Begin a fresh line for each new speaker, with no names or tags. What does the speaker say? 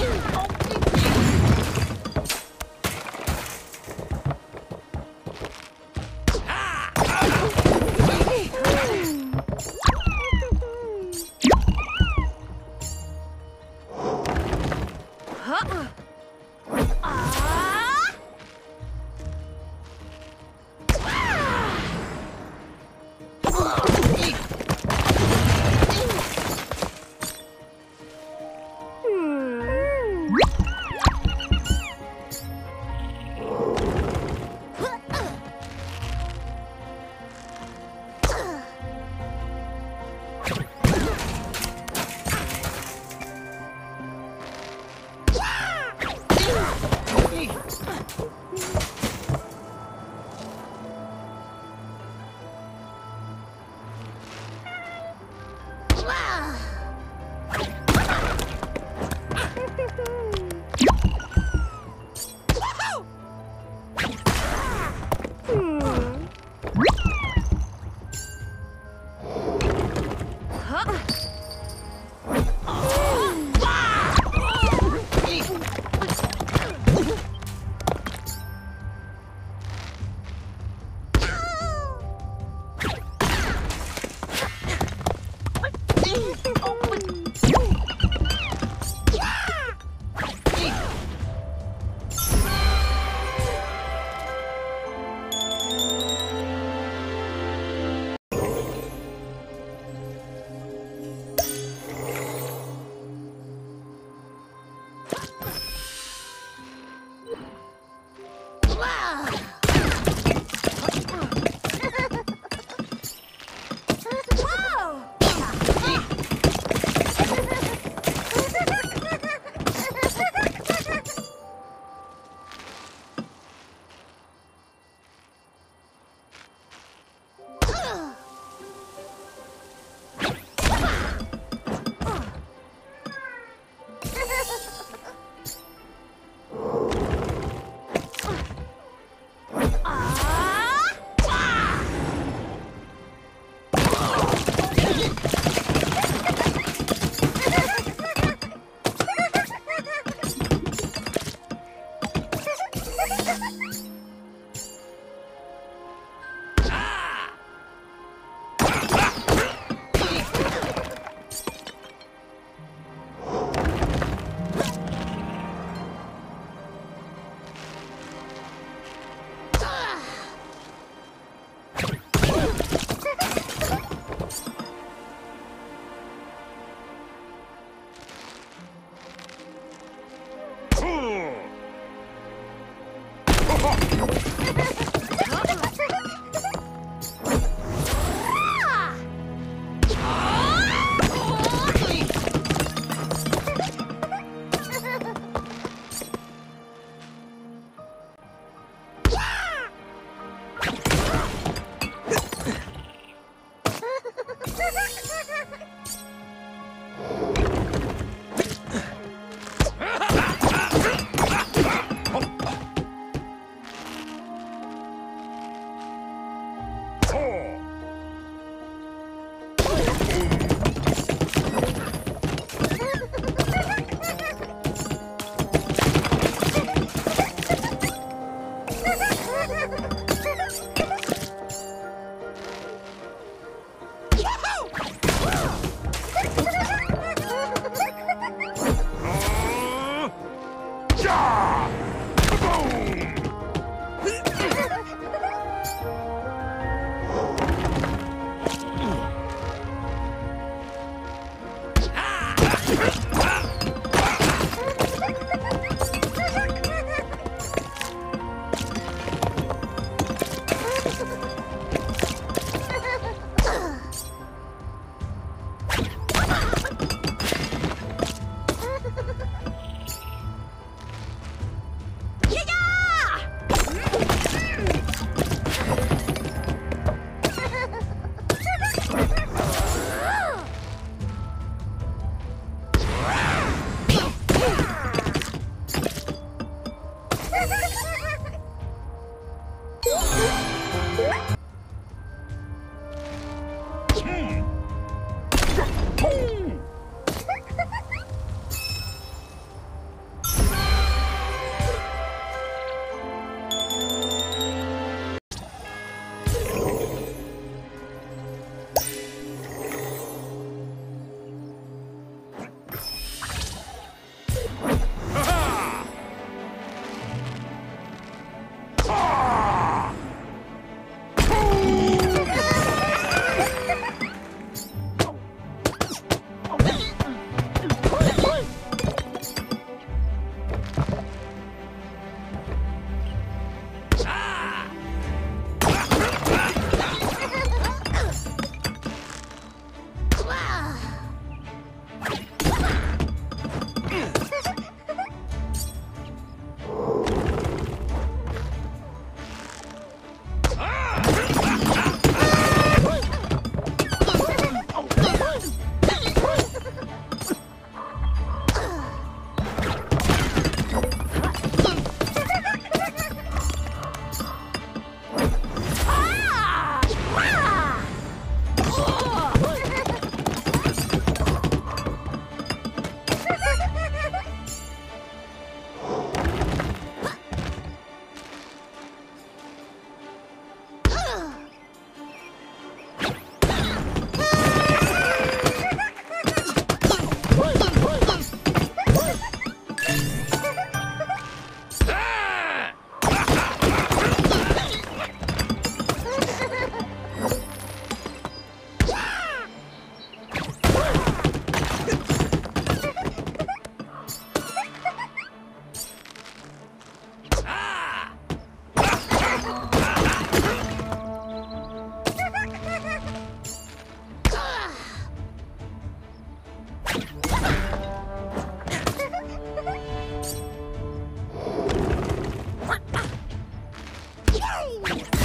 Ooh. Thank you. Ooh.